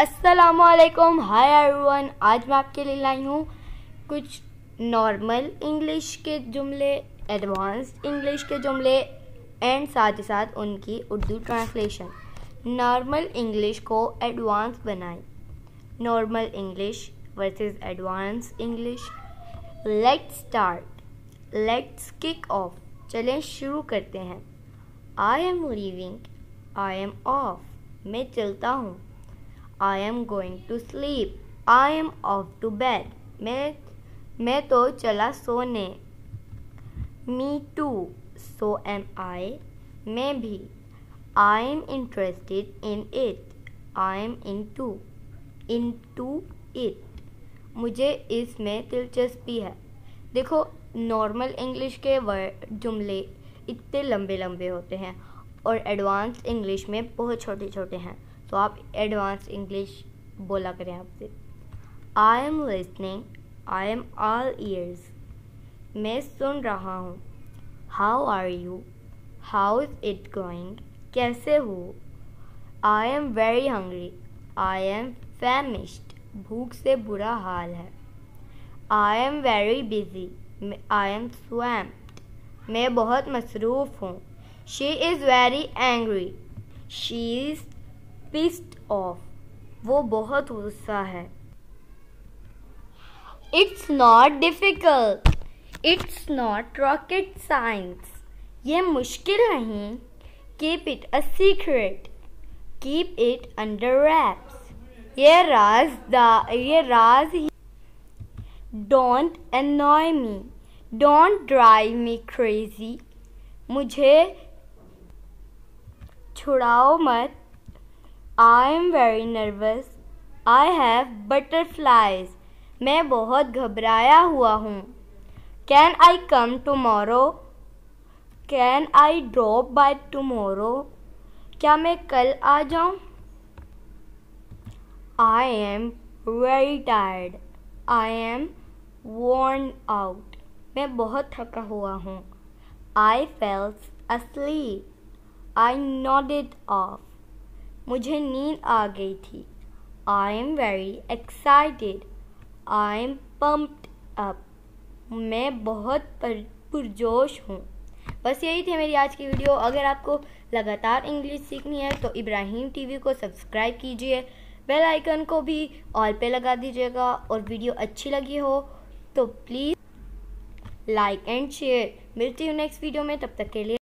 असलकुम hi everyone आज मैं आपके लिए लाई हूँ कुछ नॉर्मल इंग्लिश के जुमले एडवांस्ड इंग्लिश के जुमले एंड साथ ही साथ उनकी उर्दू ट्रांसलेशन नॉर्मल इंग्लिश को एडवांस बनाएँ. Normal English versus advance English let's start let's kick off चलें, शुरू करते हैं. I am leaving I am off मैं चलता हूँ. I am going to sleep I am off to bed मैं मैं तो चला सोने। मी टू सो एम आई मैं भी. I am interested in it I am into into it मुझे इसमें दिलचस्पी है। देखो नॉर्मल इंग्लिश के वर्ड जुमले इतने लंबे लंबे होते हैं और एडवांस इंग्लिश में बहुत छोटे छोटे हैं। तो आप एडवांस इंग्लिश बोला करें आपसे। I am listening I am all ears मैं सुन रहा हूँ। How are you how is it going कैसे हो? I am very hungry I am famished भूख से बुरा हाल है। I am very busy I am swamped मैं बहुत मसरूफ़ हूँ। She is very angry she is pissed off वो बहुत गुस्सा है। It's not difficult it's not rocket science ये मुश्किल नहीं। Keep it a secret keep it under wraps ये राज दा, ये राज ही। Don't annoy me don't drive me crazy मुझे छुड़ाओ मत। I am very nervous I have butterflies मैं बहुत घबराया हुआ हूँ। Can I come tomorrow can I drop by tomorrow क्या मैं कल आ जाऊँ? I am very tired I am worn out मैं बहुत थका हुआ हूँ। आई फेल्स असली आई नॉट इट ऑफ़ मुझे नींद आ गई थी। I am very excited I am pumped up मैं बहुत पुरजोश हूँ। बस यही थी मेरी आज की वीडियो। अगर आपको लगातार इंग्लिश सीखनी है तो इब्राहिम टीवी को सब्सक्राइब कीजिए। बेल आइकन को भी ऑल पे लगा दीजिएगा। और वीडियो अच्छी लगी हो तो प्लीज़ लाइक एंड शेयर मिलती हूँ नेक्स्ट वीडियो में। तब तक के लिए